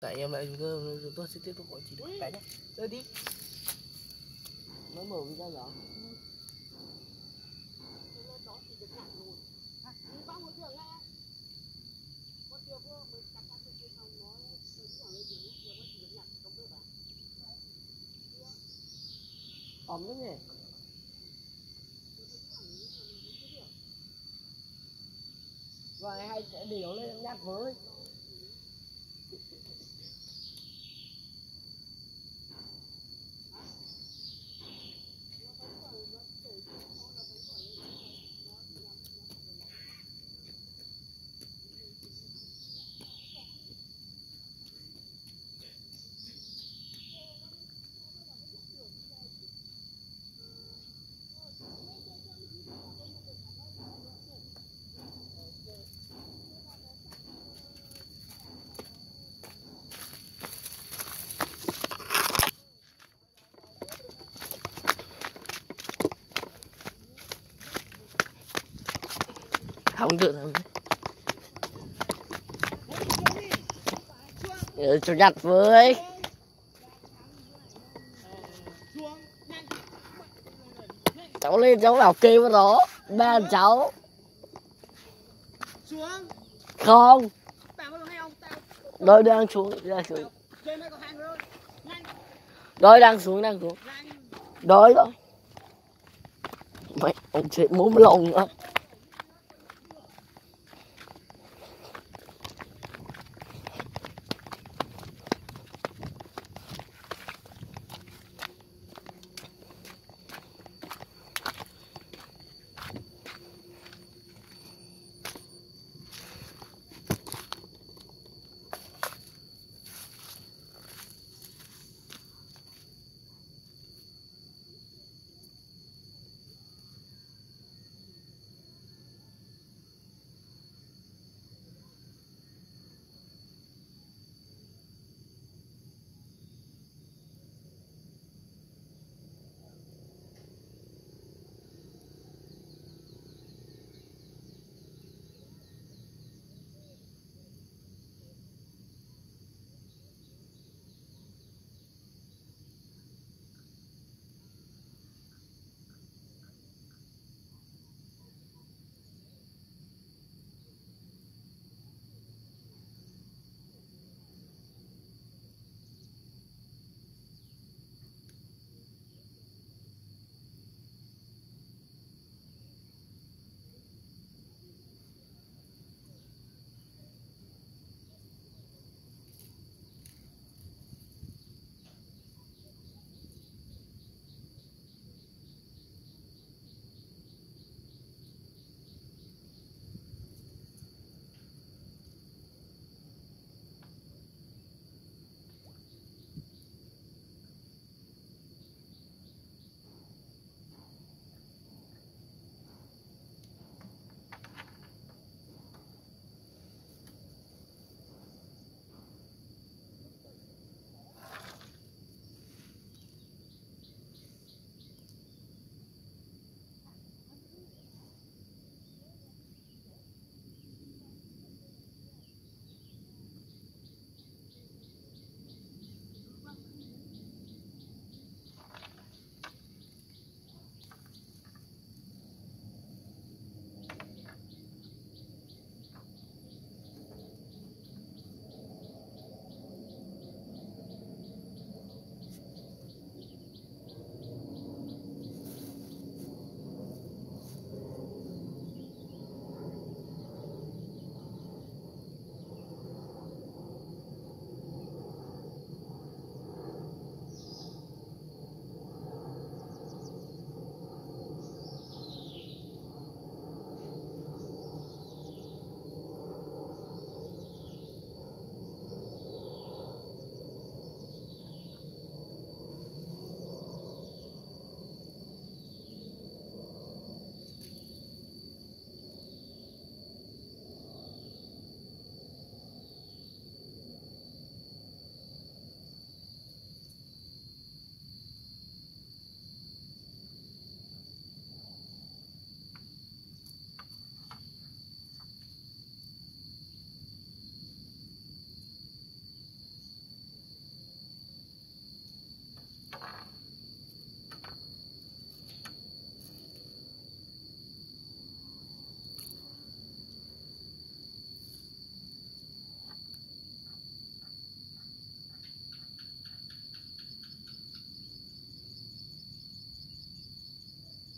tại em lại chúng tôi chúng tôi sẽ tiếp tục mọi chỉ được cái nhé đưa đi. Nó mở ra rõ ấm lắm nhỉ. Và hai sẽ điều lên, nhát với không được đâu ừ, chủ nhật với. Cháu lên cháu bảo kê vào đó ba cháu. Không. Đôi đang xuống đang xuống. Đôi đang xuống đang xuống. Đôi đó. Mày ông chết muốn lồng nữa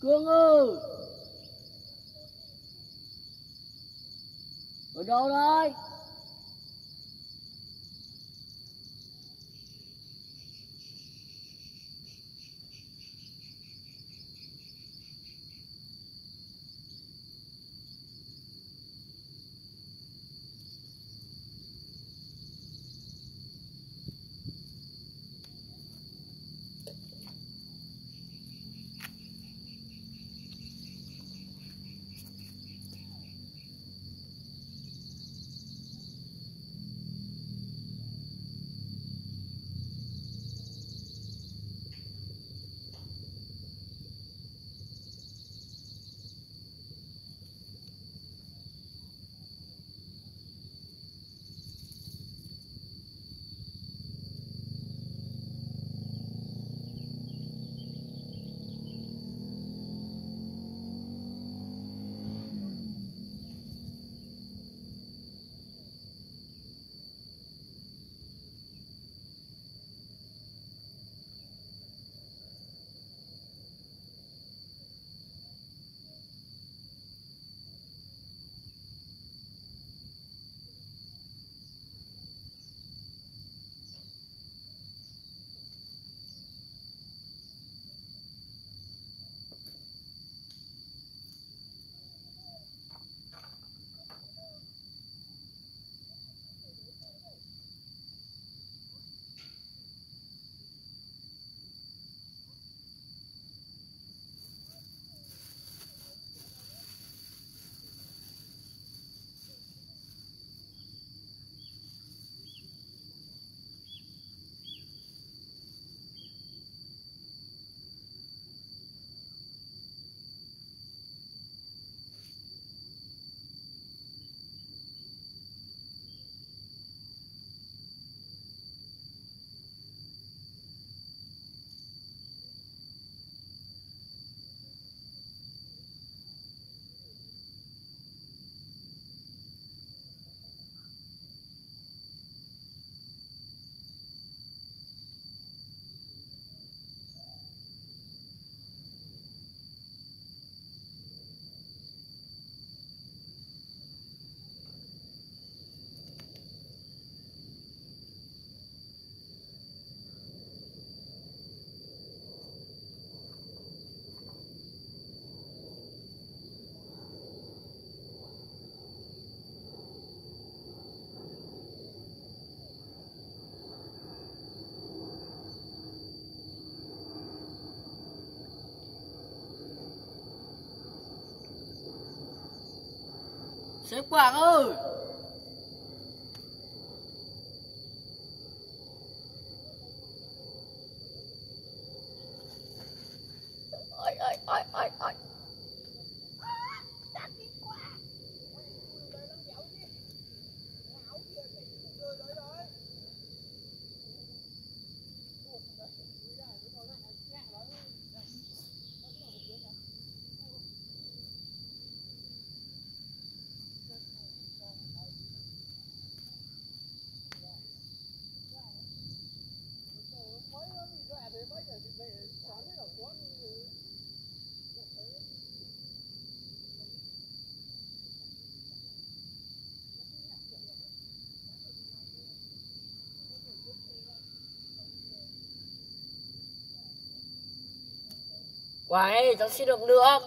Cương ơi Ở đâu đây? Sếp Quảng ơi Ôi ôi ôi ôi ôi Quái, cháu xin được nước.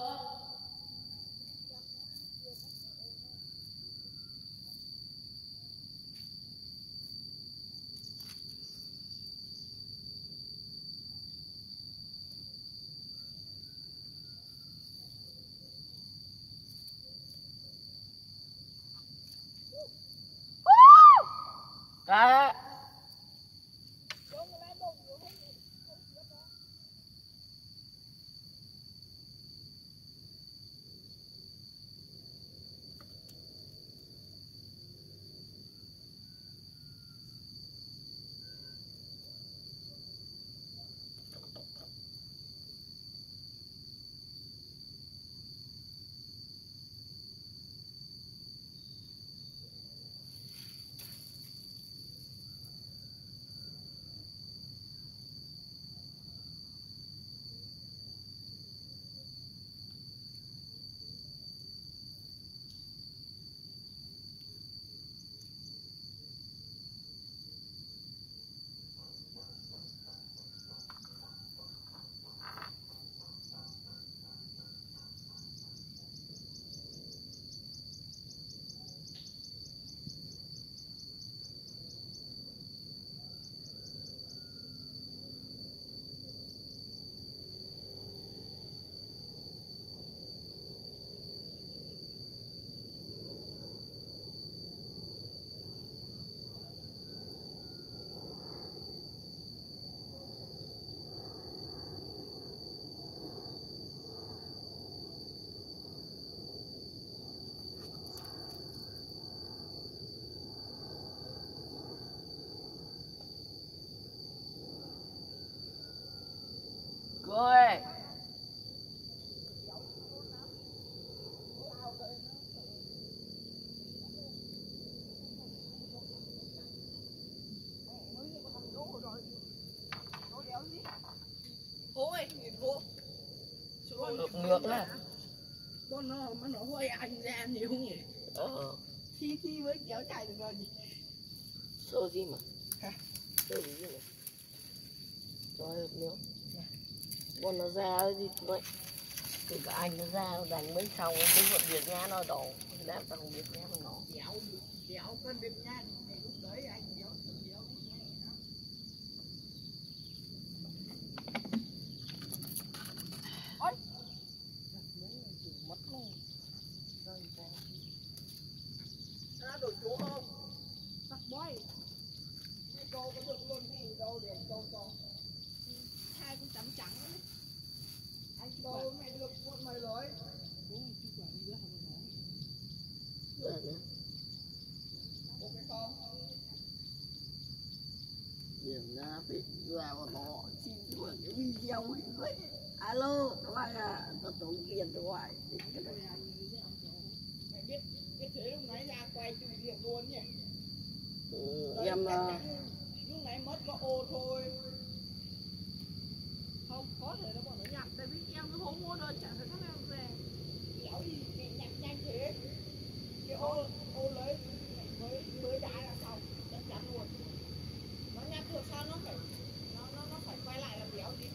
Được nè con nó mà nó hơi anh ra nhiều nhỉ? Ờ. Khi khi mới kéo chạy được rồi sơ gì mà? Hả? sơ gì vậy cho hết nữa con nó ra gì vậy. Thì cả anh nó ra nó đánh mấy xong cái vận việc nha nó đổ. Làm tao không biết nha nó kéo kéo con biết nha thì lúc đấy anh kéo kéo mất luôn nó đổi chỗ không sắc boy cái cô có được luôn hay đâu để câu cho hai con chấm trắng đấy anh cô mày được con mày rồi Rồi nữa. ok không điểm ra bị ra mà họ xin của cái video ấy. Vậy alo các bạn à tôi tốn tiền tôi gọi biết biết thế lúc nãy ra quay chụp điện luôn nhỉ ừ, Đấy, em lúc nãy mất có ô thôi. Không có thể nó bọn nó nhặt tại vì em nó không mua đâu chả thấy các em về. Kéo gì nhặt nhanh thế? Cái ô ô lấy mới mới đá là xong chắc chắn luôn nó nhặt được sao nó phải nó nó nó phải quay lại làm đéo gì?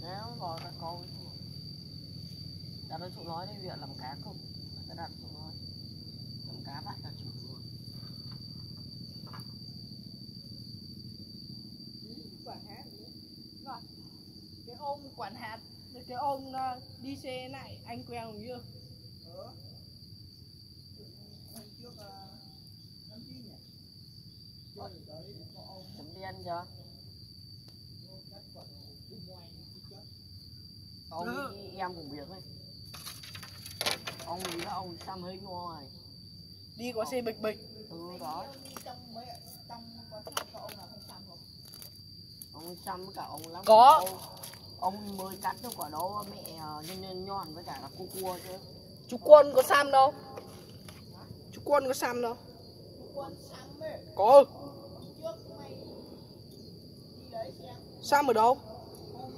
Nếu còn là con đã nói chỗ nói đây việc làm cá không cái đặt chỗ nói. Làm cá bắt là chủ luôn. Quản hạt rồi cái ông quản hạt cái ông ờ, đi xe này anh quen không chưa? Ờ hôm trước năm chín nhỉ ông chấm đen chưa? Ông Ừ. em cùng việc ấy ông nghĩ là ông xăm hơi ngoài đi có xe bịch bịch. Ừ trong mấy trong có. Ông không xăm không ông xăm với cả ông lắm. Có. ông, mới cắt được quả đó mẹ ờ, nhân nhân nhọn với cả là cua cua chứ. Chú quân có xăm đâu? Chú quân có xăm đâu? Có. đi đâu hôm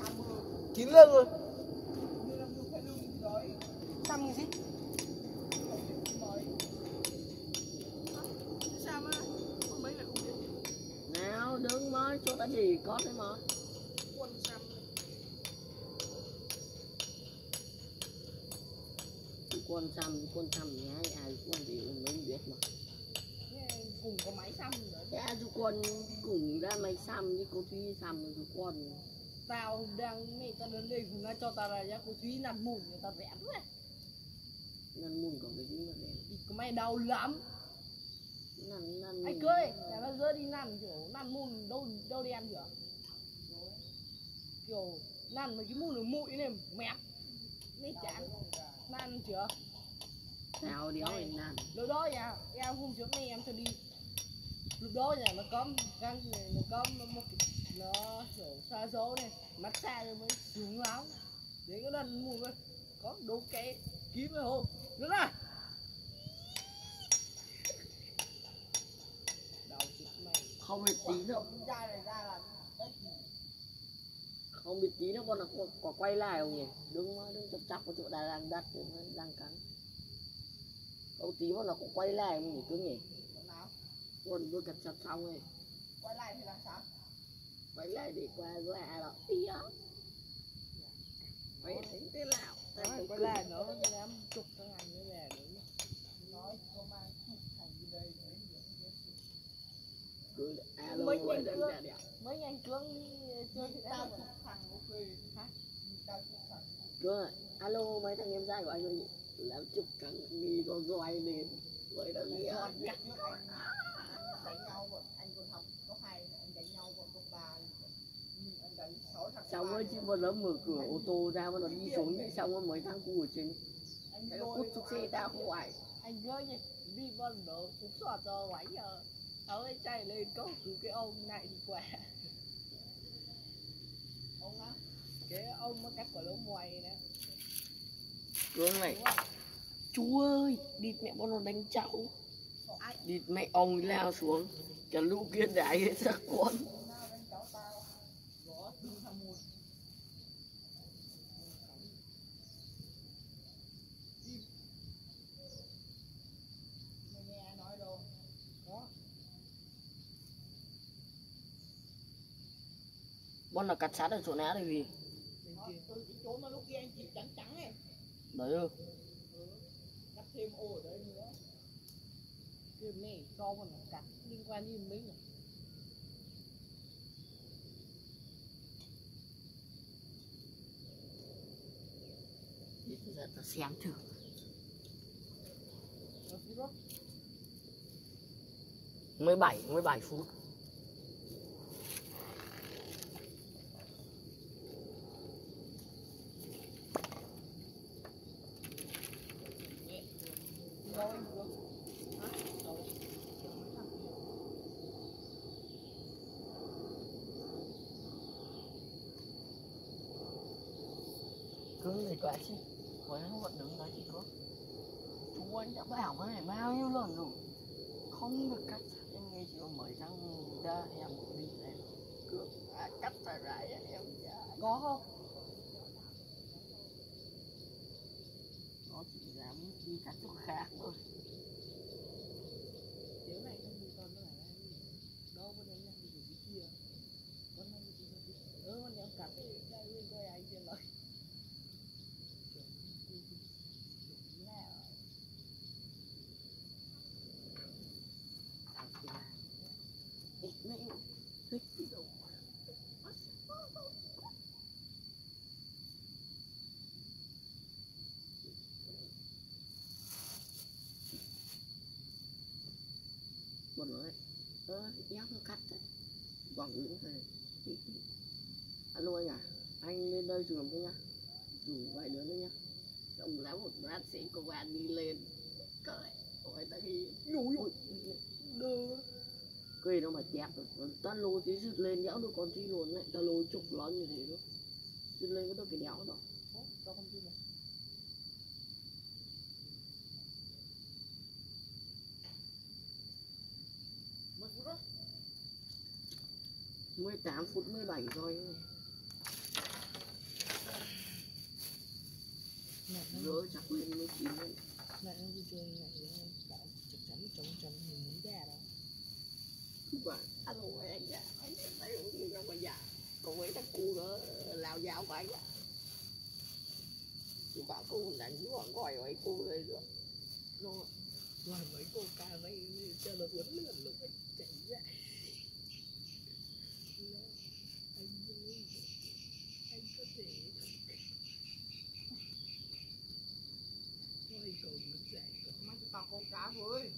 mà mưa chín lưng rồi. Xăm gì nào đứng mới chỗ ta gì có đấy mà quân xăm quân xăm quân xăm nhá ai quân thì cũng mới biết mà. Cùng có máy xăm nữa Dạ chú quân cùng ra mày xăm với cô Thúy xăm với chú quân tao đang mẹ tao đến đây cũng đã cho tao là giá cô thúy nằm mùn người ta vẽ đấy Năn mùn còn cái gì mà thì có mày đau lắm. Năn năn anh cười nhà nó rơi đi nằm kiểu nằm mùn đâu đâu đen chưa kiểu nằm mấy cái mùn ở mũi này mẹp. Này chán năn chưa? Sao đéo anh năn lúc đó nhà em hôm trước này em cho đi. Lúc đó nhà nó có găng này nó có một cái nó kiểu xa dấu này mắt xa rồi mới xuống lắm đến cái lần mùi mới có đố cái kiếm rồi hôn nữa này đau chết mày. Không biết tí nữa. Ra này ra là Không biết tí nữa con là có, có quay lại không nhỉ? Đứng đứng chập chập có chỗ đà đang đặt đang cắn. Đâu tí mà nó có quay lại không nhỉ cứ nhỉ? Quân vừa cập chập xong rồi. Quay lại thì làm sao? Quay lại để qua lạ đó Ý á. Mày tính thế nào? Quay lại nó dám chục cái ngày nữa về nữa nói có mang chụp thành đi đây cứ alo Mấy ngày trước- mấy anh cưỡng đi chơi thì tao cứ alo mấy thằng em trai của anh ơi. Làm chụp cắn nghi con roi lên. Vậy đó nghĩa đánh nhau bọn anh còn học có hai anh đánh nhau bọn anh đánh thằng xong rồi chứ bọn nó mở cửa ô tô ra bọn nó đi xuống đấy xong rồi mấy thằng cu ở trên. Anh cái nó cút xuống xe tao không phải anh gỡ nhỉ đi con đổ cũng xóa cho quái giờ ông ấy chạy lên có cứu cái ông này thì khỏe ông cái ông nó cắt quả lỗ ngoài nè. Cương này. Chú ơi đi mẹ bọn nó đánh cháu đi mẹ ông leo xuống. Cả lũ kia đẩy hết ra cuốn bọn là cắt sát ở chỗ nào đây vì từ cái chỗ mà lúc kia anh chị trắng trắng ấy đấy ư ừ. cắt thêm ô ở đây nữa. Cái này mà nó cắt liên quan gì mấy nhỉ? Ra ta xem thử. Cứ đó 17 17 phút đâu anh được hả đâu cứ người quả chứ khóe nó vẫn đứng đó chỉ có chú anh đã bảo cái này bao nhiêu lần rồi không được cắt em nghe chị mới răng ra em đi em cứ à, cắt ra lại em ra có không nó chỉ dám đi cắt chỗ khác thôi tiếng này không thì con nó lại là gì đâu có đến là gì cái kia con này thì cái ơ con em cắt thì đây lên coi anh kia lời ít mấy thích cái đồ một người, ơ nhóc cắt đấy. Bằng những này alo anh à? Anh lên đây trường cái nhá. Rủ vài đứa nữa nhá. Đồng lắm một bác sĩ công an đi lên. Cười hỏi ta đi ui nhủ đưa cây nó mà chẹp rồi ta lô tí rứt lên đéo được con chi luôn đấy ta lô trục lớn như thế thôi. Rứt lên có cái đéo này mười 18 phút 17 rồi. Mẹ nó rỡ chắc lên 19 rồi mẹ nó đi chơi này thì bảo chắc chắn trong trong mình muốn ra đó và alo anh ạ anh em thấy như trong nhà. Còn mấy thằng cu nữa lao dao của anh chú bảo đánh chú còn gọi mấy cu đây nữa. Nó rồi mấy cô ca mấy cho nó huấn luyện lúc ấy chạy ra. Anh ơi, anh có thể quay cầu nước giải cầu tao con cá thôi.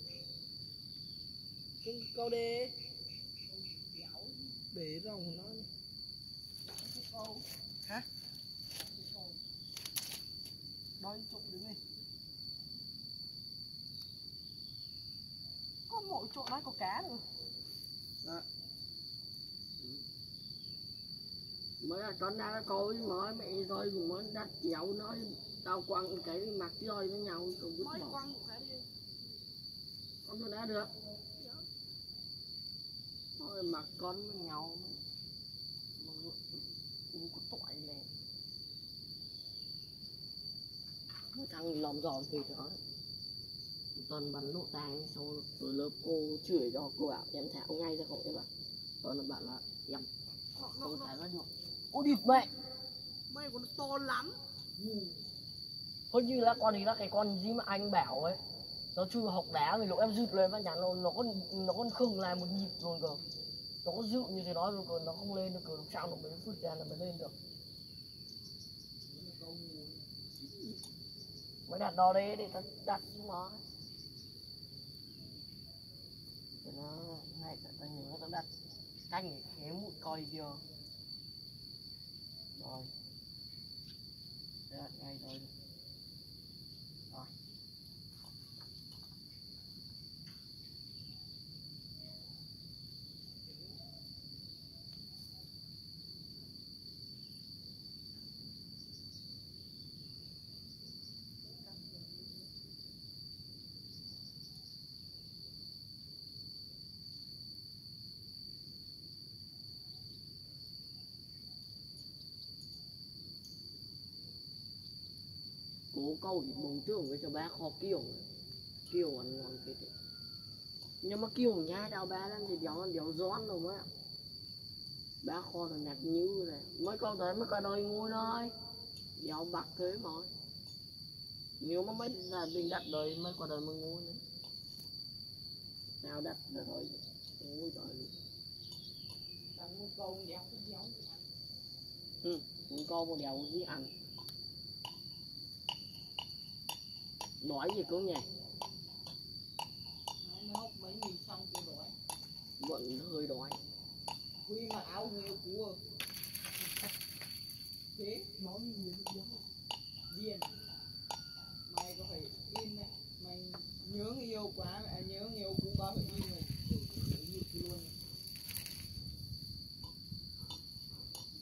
Con câu để rồng nó. Câu Hả? đói trộm đứng đi có mỗi chỗ đó có cá nữa. Mới là con đã coi mới mẹ rồi cũng mới đặt chéo nói tao quăng cái mặt roi với nhau một cái đi. Con nó đã được thôi mặt con với nhau mà. Cũng có tội này mấy thằng lòng giòn thì đó. Toàn bắn lộ tang xong rồi lớp cô chửi cho cô bảo em tháo ngay ra khỏi em bảo còn nó bảo là em không tháo ra được. Ô địt mẹ mày còn to lắm. Thôi như là con ấy là cái con gì mà anh bảo ấy nó chui vào học đá rồi lúc em rụt lên và nhắn nó, nó còn nó còn khừng lại một nhịp rồi cơ. Nó có dịu như thế đó rồi cơ nó không lên được cơ lúc sau nó mới phút ra là mới lên được. Mới đặt đo đấy để ta đặt xuống nó Để nó ngay ta, ta nhớ ta đặt canh để khé mũi coi kia Rồi. Đặt ngay rồi rồi phố câu thì bùng tưởng với cho ba kho kiều kiều ăn ngon cái đấy nhưng mà kiều nhai đào ba lắm thì đéo đéo giòn đâu mà ba kho là nhặt như này mới con tới mới coi đôi ngu thôi. Đéo bạc thế mà. Nếu mà mới là mình đặt đời mới qua đời mà ngu nữa. Nào đặt là thôi. Ôi trời Đang mua câu đéo cái đéo gì ăn? Đói gì cũng nhỉ Nó hốc mấy nghìn xong tôi đói Vẫn hơi đói Quy mà áo nghêu của. Thế nói như vậy Điên Mày có phải in này? Mày nhớ yêu quá mẹ nhớ yêu cũ quá phải in Như luôn.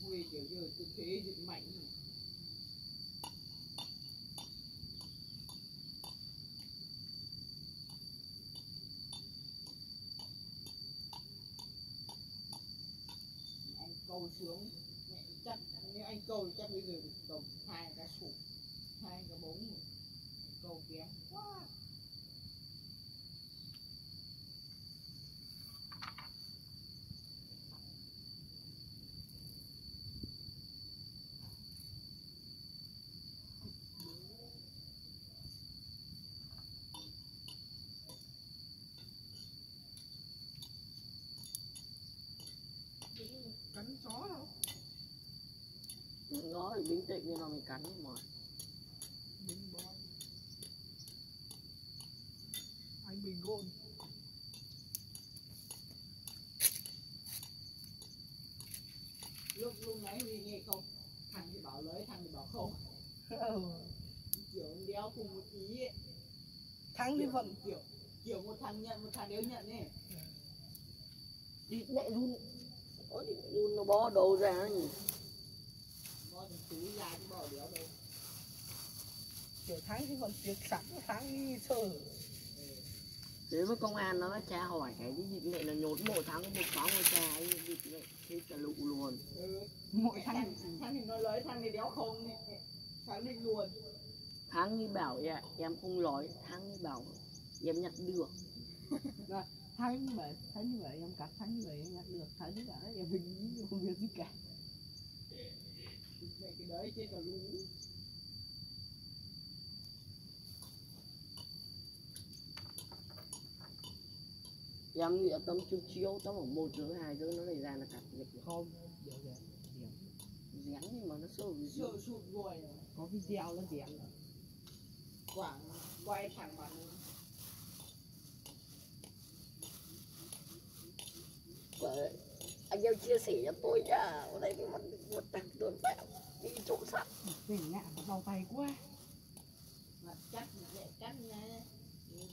Quy kiểu như thế dịch mạnh. này. Cầu xuống. Mẹ chắc, nếu anh câu thì chắc bây giờ được tầm hai cái sụp. Hai cái bóng cầu kéo quá. wow. Cắn chó đâu Nó thì bình tĩnh nhưng mà mình cắn mà Bình bò Anh Bình Gôn lúc lúc nãy vì nghe không thằng thì bảo lấy thằng thì bảo không kiểu đéo cùng một ý ấy. Thắng như vận kiểu kiểu một thằng nhận một thằng đéo nhận ấy Đi mẹ run. Ôi đi mẹ bó đầu ra nhỉ? Bỏ đéo đâu. Kiểu thắng thì còn việc sẵn Thắng như sờ Thế với công an nó cha hỏi cái gì mẹ là nhốt bộ thắng một pháo của cha ấy đi mẹ thế cả lụ luôn. Ừ. Mỗi thằng thắng thằng thì nó lấy thằng thì đéo không thì thằng định luôn Thắng đi bảo dạ, em không nói Thắng đi bảo em nhặt được Thắng như vậy Thắng như vậy em cắt Thắng như vậy em nhặt được Thắng như vậy em bình ý không việc gì cả mẹ cái đấy trên cả lũ Em nghĩ tâm chiêu chiêu Tấm ở một giờ hai giờ nó lại ra là cắt việc được Không Rén nhưng mà nó sâu sợ sụt rồi Có video nó điểm quảng quay thẳng mặt Anh em chia sẻ cho tôi nhá ở đây cái mặt một thằng tuần bạo đi trộm sắt. Tỉnh ngạ đau tay quá. Mà chắc mẹ chắc nha.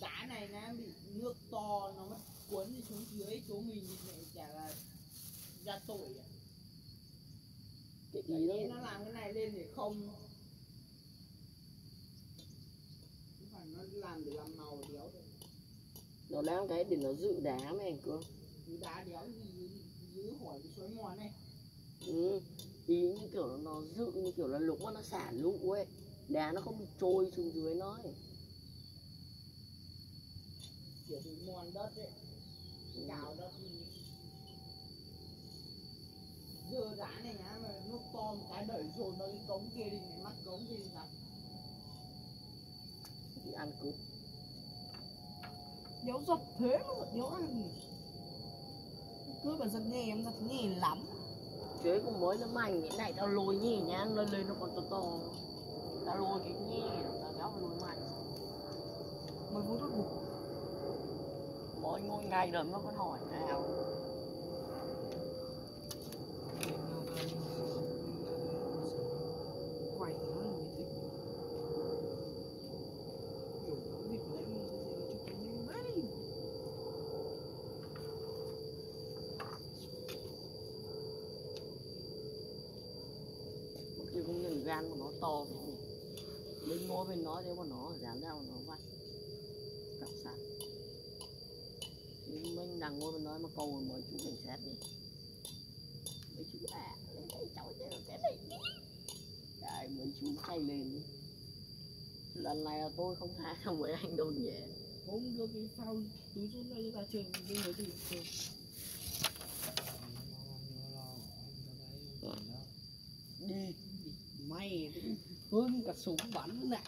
Đá này nó bị nước to nó mất cuốn đi xuống dưới chỗ mình thì mẹ chả là ra tội à. Cái ý nhẽ đó. nó làm cái này lên để không. Nó làm để làm màu đéo đâu nó làm cái để nó dự đá mà anh cương cứ đá đéo gì dưới hỏi cái suối mòn này ừ. ý như kiểu là nó dự như kiểu là mà nó xả lũ ấy đá nó không bị trôi xuống dưới nó ấy. kiểu bị mòn đất ấy cào đất đi giờ đá này nhá mà nước to một cái đẩy dồn nó đi cống kia đi mày mắc cống kia thì sao thì ăn cướp Đéo giật thế mà đéo ăn Cứ mà giật nhẹ em giật nhẹ lắm. Chế cũng mới nó mảnh cái này tao lôi nhỉ nhá nó lên nó còn to to. Tao lôi cái nhỉ tao kéo lôi mạnh Mới vút đốt bụng mỗi ngôi ngày rồi nó còn hỏi nào Quẩy nó là người thích Kiểu có việc đấy mình sẽ sẽ chụp cái nhanh mấy một cái cũng nhìn gan của nó to thế nhỉ bên ngôi bên nó thế mà nó dám ra mà nó vắt cặp sắt thì mình đang câu mấy chú cảnh sát đi. Mấy chú à lên đây cháu chơi cái này đi đấy mấy chú chạy lên đi. Lần này là tôi không tha cho mấy anh đồn nhẹ Không đưa cái phao túi xuống đây cho Đưa người đi chơi đi Mày hơn cả súng bắn nè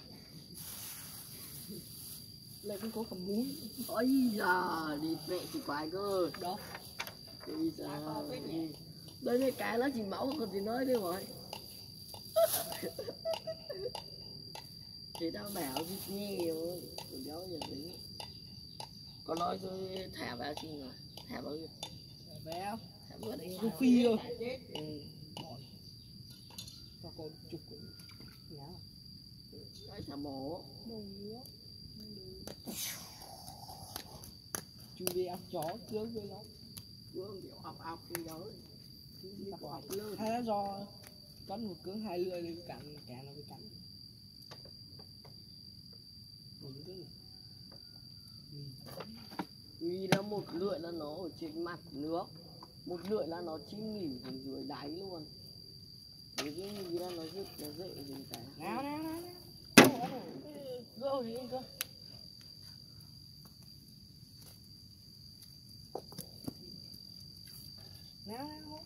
Lại cũng có cả mũi ôi già đi mẹ chỉ quái cơ. Đó. Đi. Ra đây mấy cái nó chỉ máu còn gì nói nữa rồi thì tao bảo gì nhiều gió giờ tính có nói tôi thả vào chi rồi thả bao nhiêu? Véo thả bữa đấy Rút phi rồi ừ. Và còn chục cái Nhá đấy thả mổ. Nữa Chú đi ăn chó trước với nó vương kiểu ọc ọc đi đó Hay là do Cắn một cứng hai lưỡi thì cắn Kẻ nó bị cắn. Vì nó một lưỡi là nó ở trên mặt nước. Một lưỡi là nó chim nghỉ xuống dưới đáy luôn. Thế cái nghĩ là nó rất nó dễ gì cả Nào nào nào nào. Gỡ đi cơ Nào nào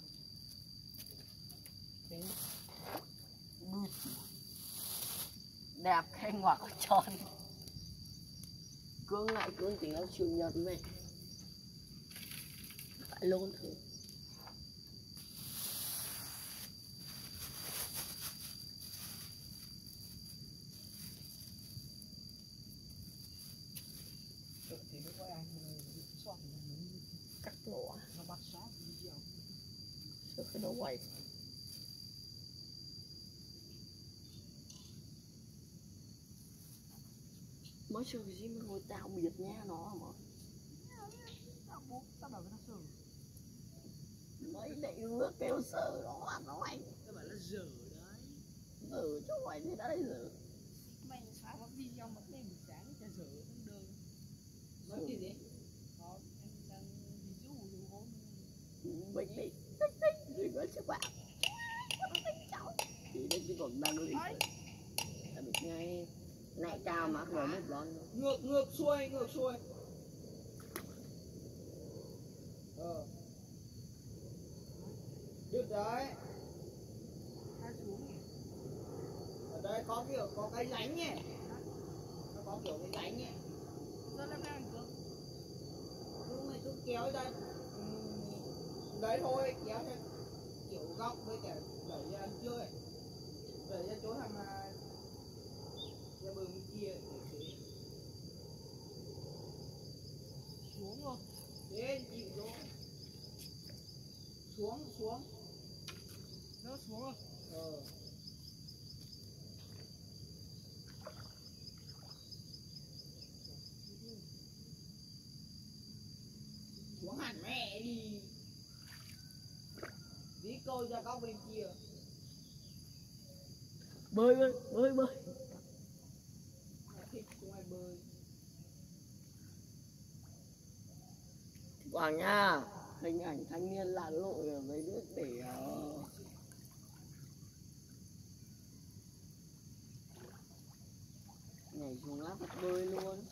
đẹp khen ngoặc tròn. Cương lại cương tiếng là chủ nhật mẹ. Phải luôn thử Được thì mới có ăn Xoắn cắt lỗ Nó bắt sót đi chiều sợ cái nó quậy cái gì mà ngồi tạo biệt nha nó mà Tao bố Tao bảo nó sờ mấy đại ước kêu sợ nó nó anh Tao bảo là dở đấy. Ừ cho mày đi đây rồi Mày xóa một video một đêm một sáng Chả dở không đơn Nói Nói gì gì đấy? đấy Có Anh đang đi rủ dù hôm. Mình đi. Tích tích rồi có chứ bạn thì đây chỉ còn đang đi Đấy. là được ngay này cao mà rồi một lon ngược ngược xuôi ngược xuôi. Ờ. Được đấy. Ở đây có kiểu có cái ránh nhỉ? Nó có kiểu cái ránh nhỉ? Sao lại ăn cơm lúc này cứ kéo ra. Ừm, đấy thôi kéo ra. Kiểu góc với cả đẩy ra chơi đẩy ra chỗ thằng ra bờ bên kia thế. Xuống luôn lên chịu rồi xuống xuống Nó xuống rồi ờ xuống hẳn mẹ đi đi câu ra góc bên kia bơi bơi bơi bơi Mẹ thích không ai bơi Quảng nha, hình ảnh thanh niên lạ lội ở với nước để nhảy xuống lát mặt bơi luôn.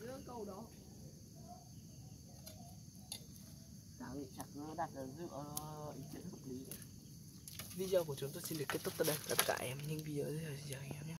Giữa câu đó. Đáng bị chặt nó đặt ở giữa ý kiến hợp lý. Video của chúng tôi xin được kết thúc tại đây. Tất cả em những video dưới giờ anh em nhé.